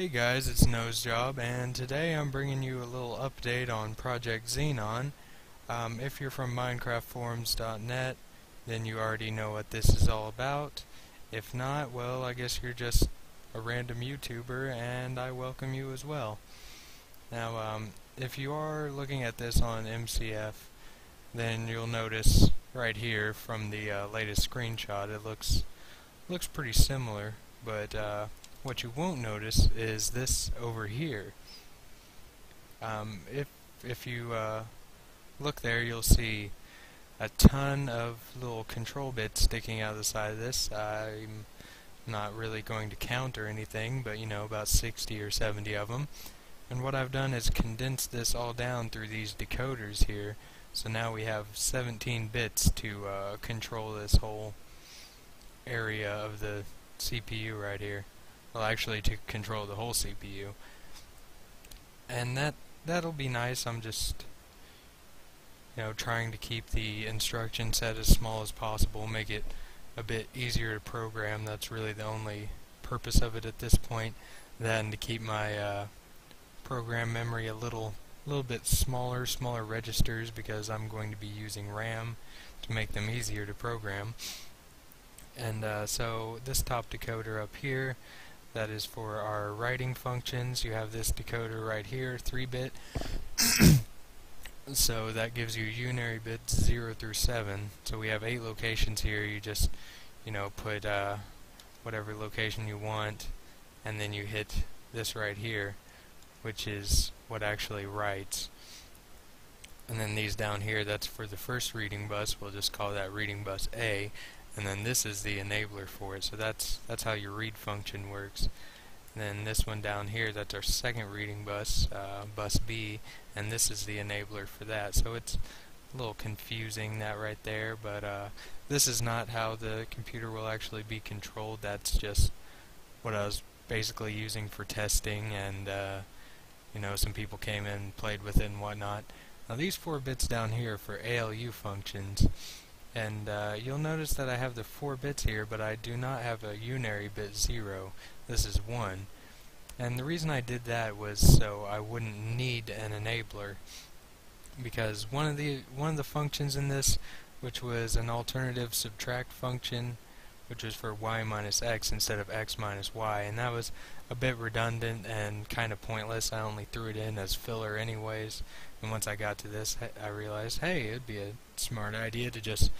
Hey guys, it's Nosejob, and today I'm bringing you a little update on Project Xenon. Um, if you're from MinecraftForums.net, then you already know what this is all about. If not, well, I guess you're just a random YouTuber, and I welcome you as well. Now, um, if you are looking at this on MCF, then you'll notice right here from the uh, latest screenshot, it looks looks pretty similar, but uh, what you won't notice is this over here. Um, if if you uh, look there, you'll see a ton of little control bits sticking out of the side of this. I'm not really going to count or anything, but you know, about 60 or 70 of them. And what I've done is condensed this all down through these decoders here. So now we have 17 bits to uh, control this whole area of the CPU right here. Well, actually, to control the whole CPU. And that that'll be nice. I'm just you know trying to keep the instruction set as small as possible, make it a bit easier to program. That's really the only purpose of it at this point. Then to keep my uh, program memory a little little bit smaller, smaller registers because I'm going to be using RAM to make them easier to program. And uh, so this top decoder up here, that is for our writing functions. You have this decoder right here, 3-bit. so that gives you unary bits 0 through 7. So we have 8 locations here. You just, you know, put uh, whatever location you want, and then you hit this right here, which is what actually writes. And then these down here, that's for the first reading bus. We'll just call that reading bus A and then this is the enabler for it. So that's that's how your read function works. And then this one down here, that's our second reading bus, uh, bus B, and this is the enabler for that. So it's a little confusing that right there, but uh, this is not how the computer will actually be controlled. That's just what I was basically using for testing, and uh, you know, some people came in, and played with it and whatnot. Now these four bits down here for ALU functions. And uh, you'll notice that I have the 4 bits here, but I do not have a unary bit 0. This is 1. And the reason I did that was so I wouldn't need an enabler. Because one of the one of the functions in this, which was an alternative subtract function, which was for y minus x instead of x minus y, and that was a bit redundant and kind of pointless. I only threw it in as filler anyways, and once I got to this, I realized, hey, it'd be a smart idea to just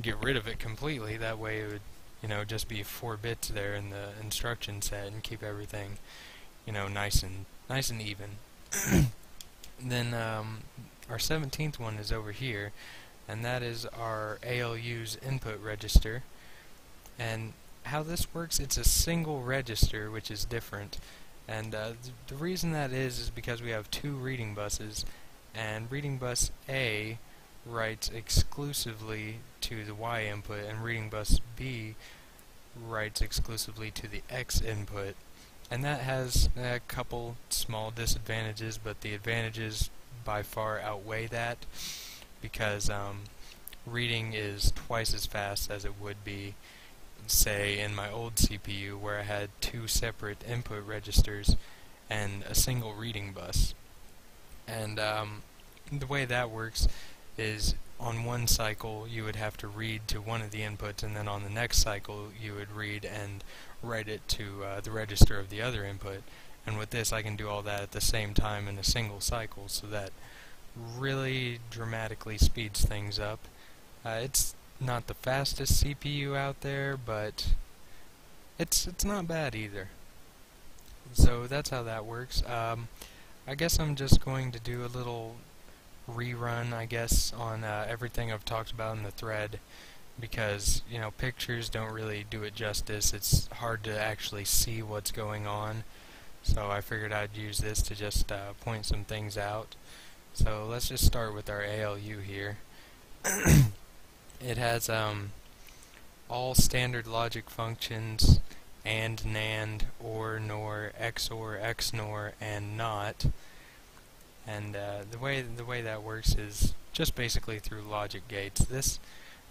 get rid of it completely. That way it would, you know, just be four bits there in the instruction set and keep everything, you know, nice and nice and even. then um, our 17th one is over here, and that is our ALU's input register. And how this works, it's a single register, which is different. And uh, th the reason that is is because we have two reading buses, and reading bus A writes exclusively to the Y input, and reading bus B writes exclusively to the X input. And that has a couple small disadvantages, but the advantages by far outweigh that because um, reading is twice as fast as it would be say in my old CPU where I had two separate input registers and a single reading bus. And um, the way that works is on one cycle you would have to read to one of the inputs and then on the next cycle you would read and write it to uh, the register of the other input. And with this I can do all that at the same time in a single cycle so that really dramatically speeds things up. Uh, it's not the fastest CPU out there, but it's it's not bad either. So that's how that works. Um, I guess I'm just going to do a little rerun, I guess, on uh, everything I've talked about in the thread because, you know, pictures don't really do it justice. It's hard to actually see what's going on. So I figured I'd use this to just uh, point some things out. So let's just start with our ALU here. It has um, all standard logic functions and NAND, OR, NOR, XOR, XNOR, and NOT. And uh, the way the way that works is just basically through logic gates. This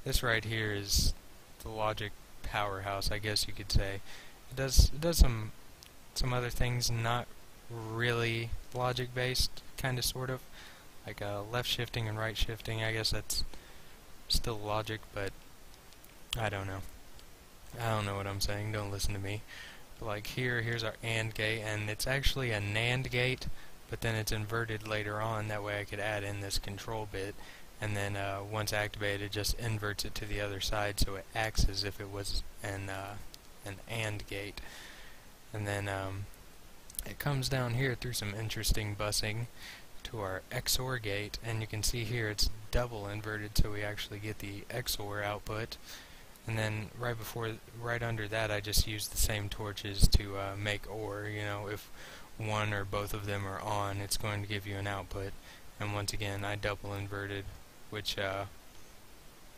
this right here is the logic powerhouse, I guess you could say. It does it does some some other things not really logic based, kind of sort of, like uh, left shifting and right shifting. I guess that's still logic, but I don't know. I don't know what I'm saying. Don't listen to me. Like here, here's our AND gate, and it's actually a NAND gate, but then it's inverted later on. That way I could add in this control bit, and then uh, once activated, it just inverts it to the other side, so it acts as if it was an uh, an AND gate. And then um, it comes down here through some interesting busing to our XOR gate, and you can see here it's double inverted, so we actually get the XOR output. And then right before, right under that, I just used the same torches to uh, make OR. You know, if one or both of them are on, it's going to give you an output. And once again, I double inverted which uh,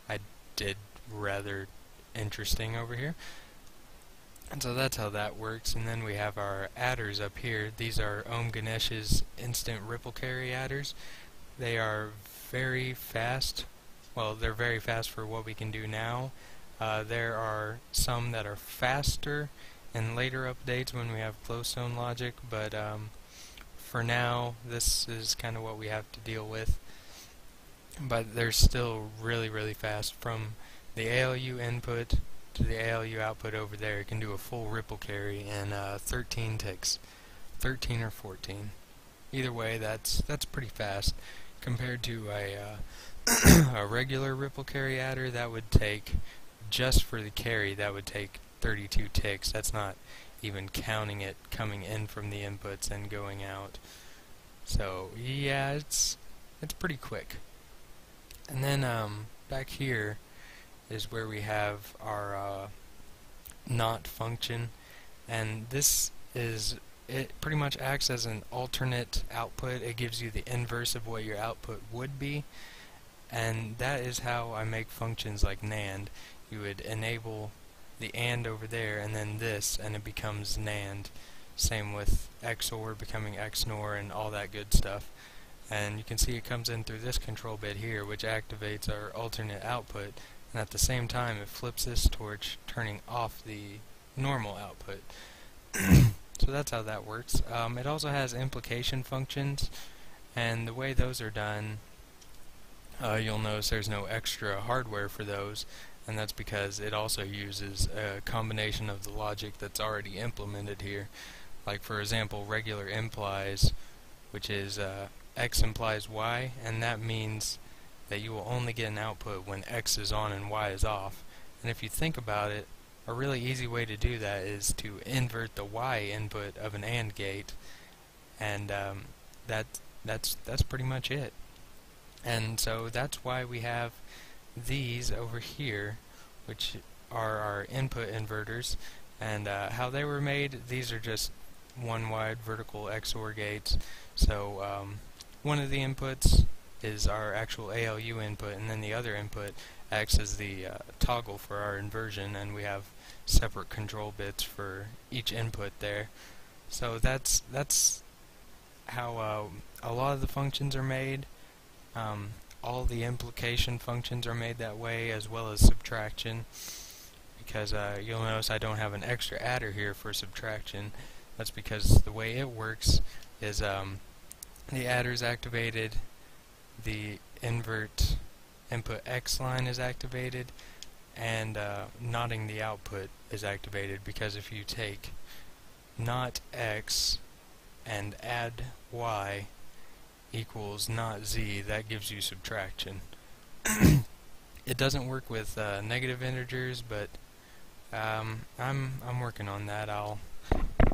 I did rather interesting over here. And so that's how that works. And then we have our adders up here. These are Om Ganesh's instant ripple carry adders. They are very fast. Well, they're very fast for what we can do now. Uh, there are some that are faster in later updates when we have Glowstone logic, but um, for now, this is kind of what we have to deal with but they're still really, really fast. From the ALU input to the ALU output over there, can do a full ripple carry in uh, 13 ticks, 13 or 14. Either way, that's that's pretty fast compared to a uh, a regular ripple carry adder. That would take just for the carry. That would take 32 ticks. That's not even counting it coming in from the inputs and going out. So yeah, it's it's pretty quick. And then um, back here is where we have our uh, not function. And this is it pretty much acts as an alternate output. It gives you the inverse of what your output would be. And that is how I make functions like NAND. You would enable the AND over there and then this and it becomes NAND. Same with XOR becoming XNOR and all that good stuff. And you can see it comes in through this control bit here which activates our alternate output and at the same time it flips this torch turning off the normal output. So that's how that works. Um, it also has implication functions. And the way those are done uh, you'll notice there's no extra hardware for those. And that's because it also uses a combination of the logic that's already implemented here. Like for example regular implies which is uh, x implies y, and that means that you will only get an output when x is on and y is off. And if you think about it, a really easy way to do that is to invert the y input of an AND gate, and um, that that's that's pretty much it. And so that's why we have these over here, which are our input inverters, and uh, how they were made. These are just one wide vertical XOR gates. So um, one of the inputs is our actual ALU input, and then the other input acts as the uh, toggle for our inversion, and we have separate control bits for each input there. So that's that's how uh, a lot of the functions are made. Um, all the implication functions are made that way, as well as subtraction. Because uh, you'll notice I don't have an extra adder here for subtraction. That's because the way it works is um, the adder is activated, the invert input X line is activated, and uh, the output is activated because if you take not X and add Y equals not Z, that gives you subtraction. it doesn't work with uh, negative integers, but um, I'm I'm working on that. I'll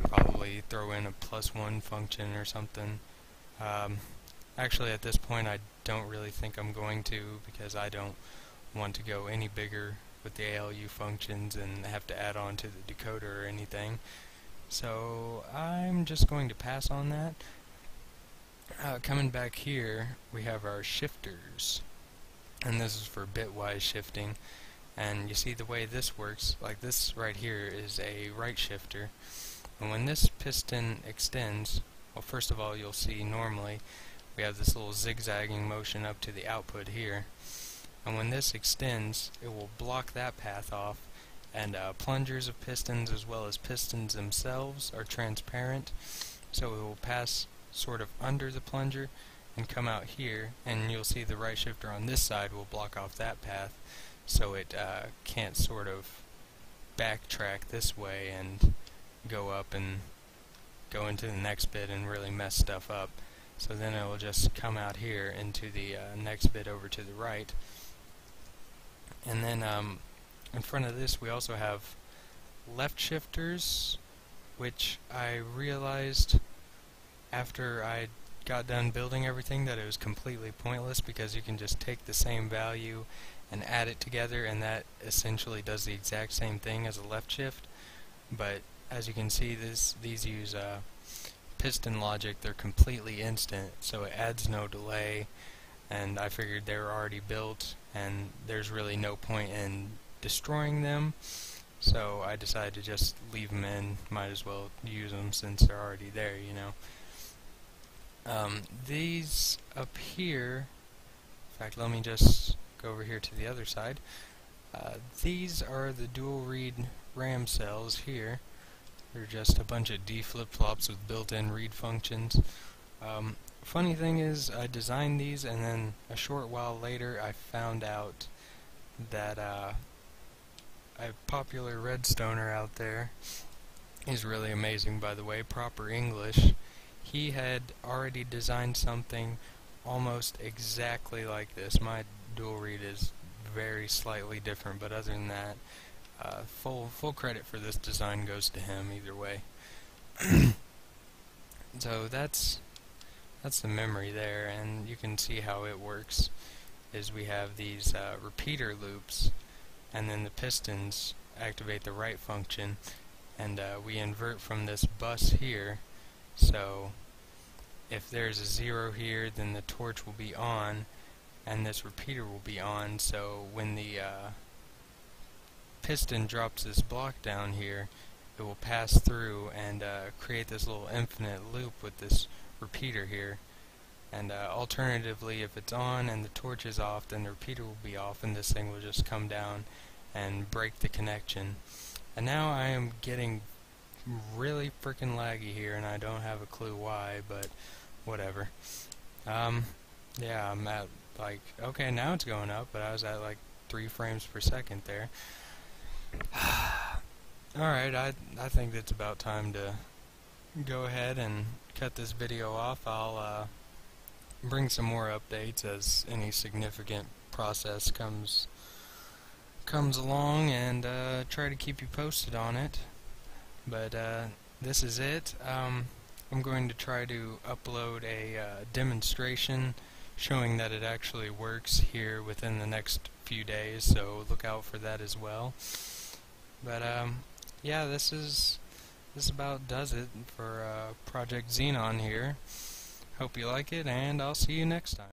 probably throw in a plus one function or something. Um, actually, at this point, I don't really think I'm going to because I don't want to go any bigger with the ALU functions and have to add on to the decoder or anything. So I'm just going to pass on that. Uh, coming back here, we have our shifters. And this is for bitwise shifting. And you see the way this works, like this right here is a right shifter. And when this piston extends, well, first of all, you'll see normally we have this little zigzagging motion up to the output here. And when this extends, it will block that path off, and uh, plungers of pistons as well as pistons themselves are transparent. So it will pass sort of under the plunger and come out here. And you'll see the right shifter on this side will block off that path. So it uh, can't sort of backtrack this way and go up and go into the next bit and really mess stuff up so then it will just come out here into the uh, next bit over to the right. And then um, in front of this we also have left shifters which I realized after I got done building everything that it was completely pointless because you can just take the same value and add it together and that essentially does the exact same thing as a left shift. But as you can see this these use uh, piston logic they're completely instant so it adds no delay. And I figured they were already built and there's really no point in destroying them. So I decided to just leave them in. Might as well use them since they're already there you know. Um, these up here in fact let me just go over here to the other side. Uh, these are the dual read RAM cells here they're just a bunch of D flip-flops with built-in read functions um, Funny thing is, I designed these and then a short while later I found out that uh, a popular redstoner out there is really amazing by the way, Proper English. He had already designed something almost exactly like this. My dual read is very slightly different, but other than that, uh, full full credit for this design goes to him either way. so that's that's the memory there and you can see how it works is we have these uh, repeater loops and then the pistons activate the write function and uh, we invert from this bus here so if there's a zero here then the torch will be on and this repeater will be on so when the uh, piston drops this block down here it will pass through and uh, create this little infinite loop with this repeater here. And uh, alternatively if it's on and the torch is off then the repeater will be off and this thing will just come down and break the connection. And now I am getting really freaking laggy here and I don't have a clue why but whatever. Um, yeah I'm at like okay now it's going up but I was at like three frames per second there alright I, I think it's about time to go ahead and cut this video off. I'll uh, bring some more updates as any significant process comes comes along and uh, try to keep you posted on it. But uh, this is it. Um, I'm going to try to upload a uh, demonstration showing that it actually works here within the next few days, so look out for that as well. But um, yeah, this is this about does it for uh, Project Xenon here. Hope you like it, and I'll see you next time.